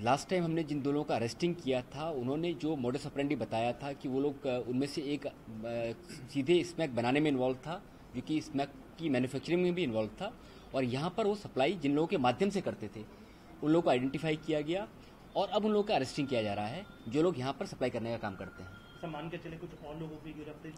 Last time हमने जिन दोनों का अरेस्टिंग किया था, उन्होंने जो मोडस ऑपरेंडी बताया था कि वो लोग उनमें से एक सीधे स्मैक बनाने में इन्वॉल्व था, जो कि स्मैक की मैन्युफैक्चरिंग में भी इन्वॉल्व था। और यहाँ पर वो सप्लाई जिन लोगों के माध्यम से करते थे, उन लोगों को आइडेंटिफाई किया गया और अब उन लोगों का अरेस्टिंग किया जा रहा है, जो लोग यहाँ पर सप्लाई करने का काम करते हैं। सर मान के चले कुछ और लोगों की गिरफ्तारी